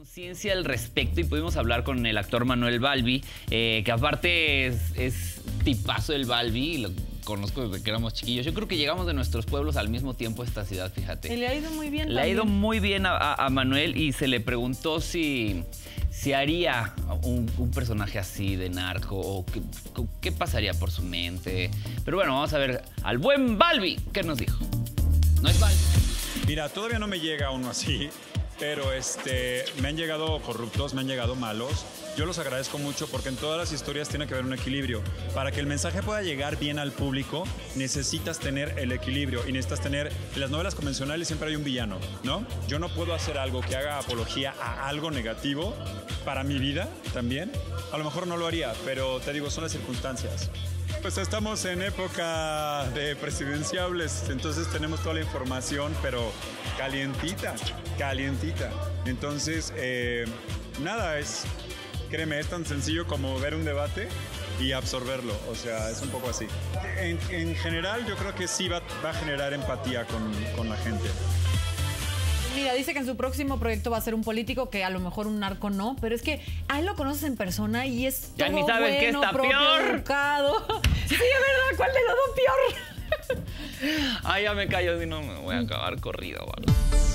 conciencia al respecto y pudimos hablar con el actor Manuel Balbi, eh, que aparte es, es tipazo del Balbi, lo conozco desde que éramos chiquillos. Yo creo que llegamos de nuestros pueblos al mismo tiempo a esta ciudad, fíjate. Y le ha ido muy bien. Le ha ido muy bien a, a- a Manuel y se le preguntó si, si haría un, un personaje así de narco o qué, qué pasaría por su mente. Pero bueno, vamos a ver al buen Balbi, ¿qué nos dijo? No es Balbi. Mira, todavía no me llega uno así, pero este, me han llegado corruptos, me han llegado malos. Yo los agradezco mucho porque en todas las historias tiene que haber un equilibrio. Para que el mensaje pueda llegar bien al público, necesitas tener el equilibrio y necesitas tener. En las novelas convencionales siempre hay un villano, ¿no? Yo no puedo hacer algo que haga apología a algo negativo para mi vida también. A lo mejor no lo haría, pero te digo, son las circunstancias. Pues estamos en época de presidenciables, entonces tenemos toda la información, pero calientita, calientita. Entonces, eh, nada, es, créeme, es tan sencillo como ver un debate y absorberlo, o sea, es un poco así. En, en general, yo creo que sí va, va a generar empatía con, con la gente. Mira, dice que en su próximo proyecto va a ser un político que a lo mejor un narco no, pero es que a él lo conoces en persona y es Ya todo ni sabes qué bueno, está propio, peor. educado. ¿Cuál de los dos peor? Ay, ya me callo, si no me voy a acabar corrido. ¿vale?